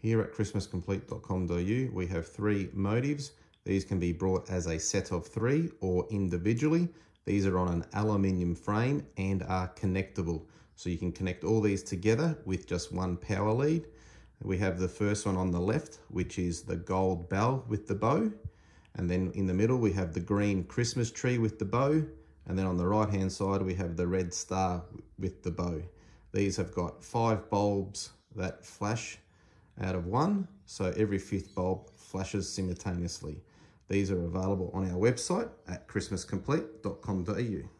Here at christmascomplete.com.au, we have three motives. These can be brought as a set of three or individually. These are on an aluminium frame and are connectable. So you can connect all these together with just one power lead. We have the first one on the left, which is the gold bell with the bow. And then in the middle, we have the green Christmas tree with the bow. And then on the right hand side, we have the red star with the bow. These have got five bulbs that flash out of one. So every fifth bulb flashes simultaneously. These are available on our website at christmascomplete.com.au.